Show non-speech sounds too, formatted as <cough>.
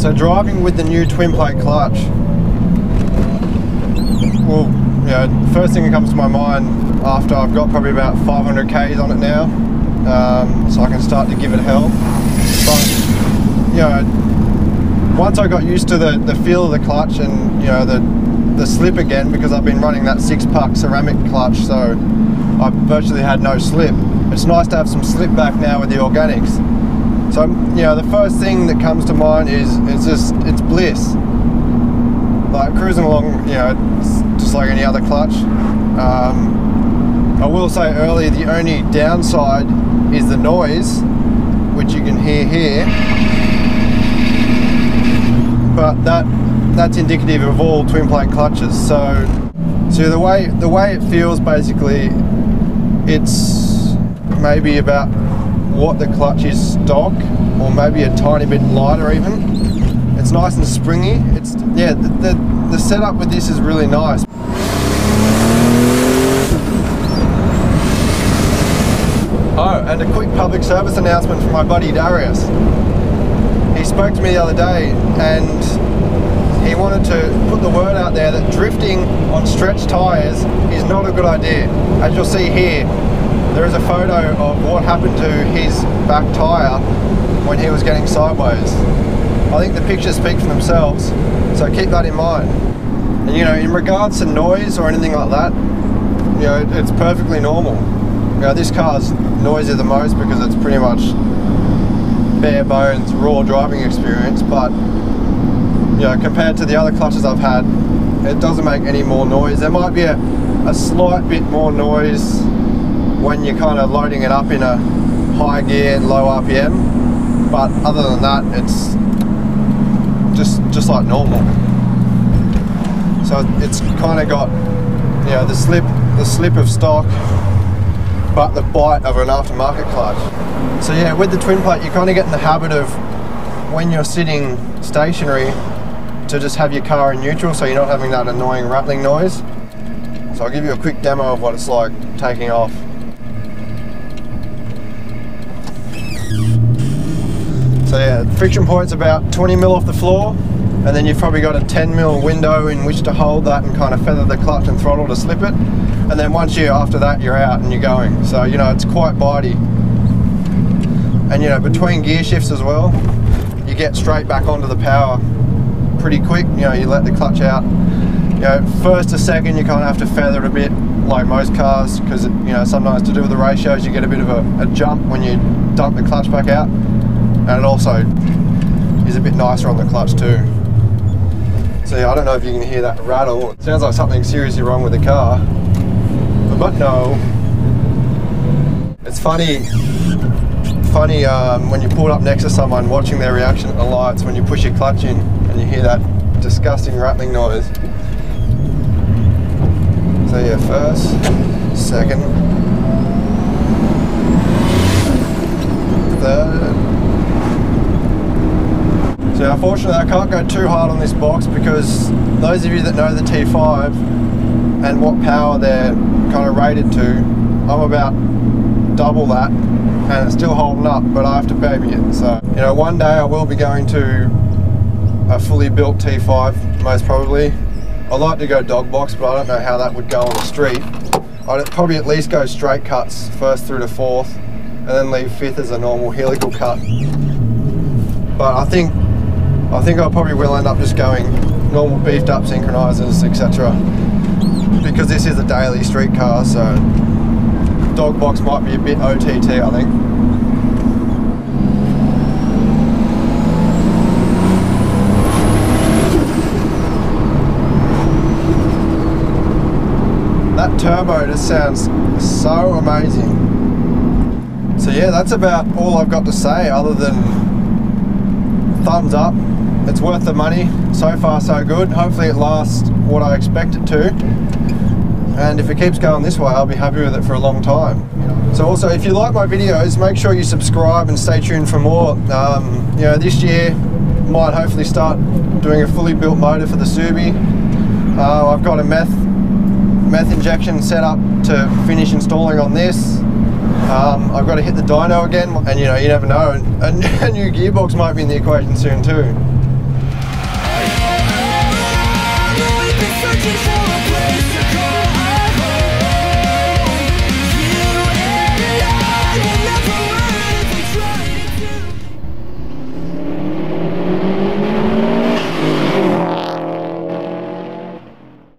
So driving with the new twin plate clutch. Well, you know, first thing that comes to my mind after I've got probably about 500 Ks on it now, um, so I can start to give it hell. But, you know, once I got used to the, the feel of the clutch and, you know, the, the slip again, because I've been running that six puck ceramic clutch, so I virtually had no slip. It's nice to have some slip back now with the organics. So, you know, the first thing that comes to mind is, is just, it's bliss. Like cruising along, you know, just like any other clutch. Um, I will say earlier, the only downside is the noise, which you can hear here. But that that's indicative of all twin plate clutches. So, so the way the way it feels basically, it's maybe about what the clutch is stock, or maybe a tiny bit lighter even. It's nice and springy. It's yeah, the, the, the setup with this is really nice. Oh, and a quick public service announcement from my buddy Darius. He spoke to me the other day and he wanted to put the word out there that drifting on stretched tyres is not a good idea. As you'll see here, there is a photo of what happened to his back tyre when he was getting sideways. I think the pictures speak for themselves, so keep that in mind. And you know, in regards to noise or anything like that, you know, it's perfectly normal. You know, this car's noisy the most because it's pretty much bare bones, raw driving experience, but you know, compared to the other clutches I've had, it doesn't make any more noise. There might be a, a slight bit more noise when you're kind of loading it up in a high gear and low RPM, but other than that, it's just just like normal. So it's kind of got you know the slip the slip of stock, but the bite of an aftermarket clutch. So yeah, with the twin plate, you kind of get in the habit of when you're sitting stationary to just have your car in neutral, so you're not having that annoying rattling noise. So I'll give you a quick demo of what it's like taking off. So yeah, friction point's about 20 mil off the floor, and then you've probably got a 10 mil window in which to hold that and kind of feather the clutch and throttle to slip it. And then once you after that, you're out and you're going. So you know it's quite bitey. And you know between gear shifts as well, you get straight back onto the power pretty quick. You know you let the clutch out. You know first to second you kind of have to feather it a bit like most cars because you know sometimes to do with the ratios you get a bit of a, a jump when you dump the clutch back out and it also is a bit nicer on the clutch too. So yeah, I don't know if you can hear that rattle. It sounds like something seriously wrong with the car, but no. It's funny, funny um, when you pull up next to someone watching their reaction at the lights when you push your clutch in and you hear that disgusting rattling noise. So yeah, first, second, third, so unfortunately I can't go too hard on this box because those of you that know the T5 and what power they're kind of rated to, I'm about double that and it's still holding up but I have to baby it. So, you know, one day I will be going to a fully built T5 most probably. I like to go dog box but I don't know how that would go on the street. I'd probably at least go straight cuts first through to fourth and then leave fifth as a normal helical cut. But I think I think I probably will end up just going normal beefed up synchronizers, etc. Because this is a daily street car, so dog box might be a bit OTT, I think. That turbo just sounds so amazing. So yeah, that's about all I've got to say other than thumbs up it's worth the money. So far, so good. Hopefully, it lasts what I expect it to. And if it keeps going this way, I'll be happy with it for a long time. So also, if you like my videos, make sure you subscribe and stay tuned for more. Um, you know, this year might hopefully start doing a fully built motor for the Subi. Uh, I've got a meth meth injection set up to finish installing on this. Um, I've got to hit the dyno again, and you know, you never know, and <laughs> a new gearbox might be in the equation soon too. Searching for a place to go.